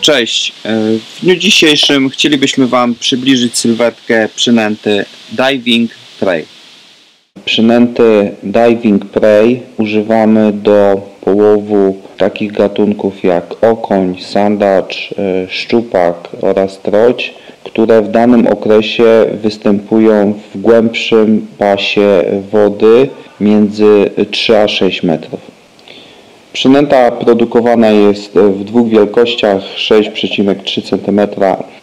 Cześć. E, w dniu dzisiejszym chcielibyśmy Wam przybliżyć sylwetkę przynęty Diving Prey. Przynęty Diving Prey używamy do połowu takich gatunków jak okoń, sandacz, e, szczupak oraz troć które w danym okresie występują w głębszym pasie wody między 3 a 6 metrów. Przynęta produkowana jest w dwóch wielkościach 6,3 cm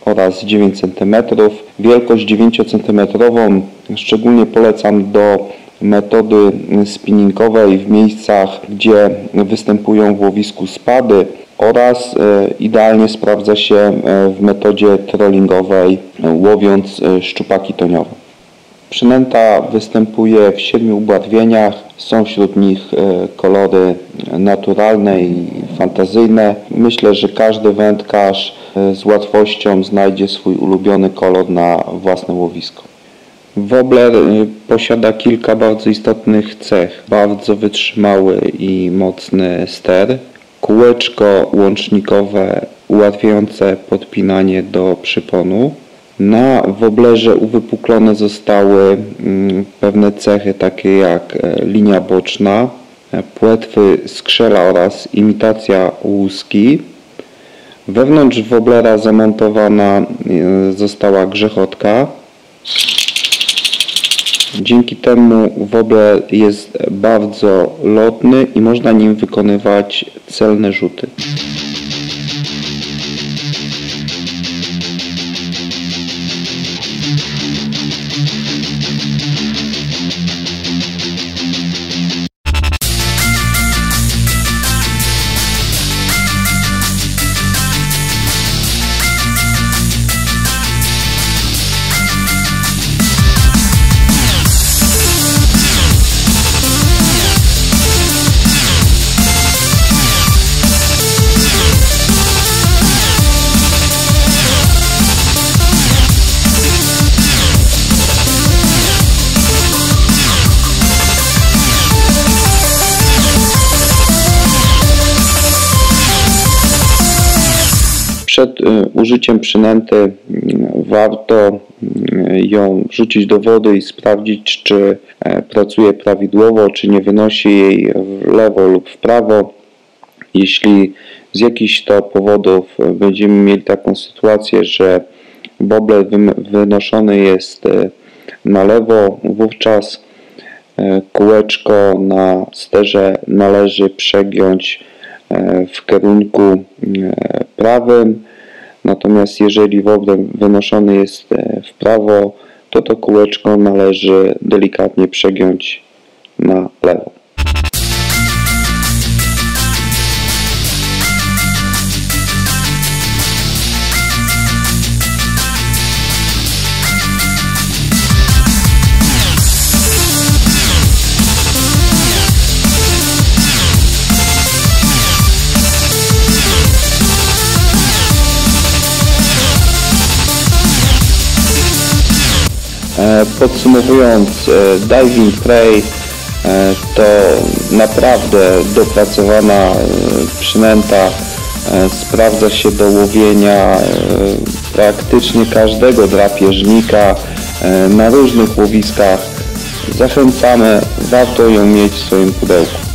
oraz 9 cm. Wielkość 9 cm szczególnie polecam do metody spinningowej w miejscach, gdzie występują w łowisku spady oraz e, idealnie sprawdza się e, w metodzie trollingowej e, łowiąc szczupaki toniowe. Przynęta występuje w siedmiu ubarwieniach. Są wśród nich kolory naturalne i fantazyjne. Myślę, że każdy wędkarz z łatwością znajdzie swój ulubiony kolor na własne łowisko. Wobbler e, posiada kilka bardzo istotnych cech. Bardzo wytrzymały i mocny ster, kółeczko łącznikowe ułatwiające podpinanie do przyponu, na woblerze uwypuklone zostały mm, pewne cechy takie jak e, linia boczna, e, płetwy skrzela oraz imitacja łuski. Wewnątrz woblera zamontowana e, została grzechotka. Dzięki temu wobler jest bardzo lotny i można nim wykonywać celne rzuty. Przed y, użyciem przynęty y, warto y, ją wrzucić do wody i sprawdzić, czy e, pracuje prawidłowo, czy nie wynosi jej w lewo lub w prawo. Jeśli z jakichś to powodów e, będziemy mieli taką sytuację, że bobler wynoszony jest e, na lewo, wówczas kółeczko na sterze należy przegiąć w kierunku prawym. Natomiast jeżeli wobler wynoszony jest e, w prawo, to to kółeczko należy delikatnie przegiąć na lewo. Podsumowując, e, Diving Prey e, to naprawdę dopracowana e, przynęta. Sprawdza się do łowienia praktycznie każdego drapieżnika na różnych łowiskach. Zachęcamy, warto ją mieć w swoim pudełku.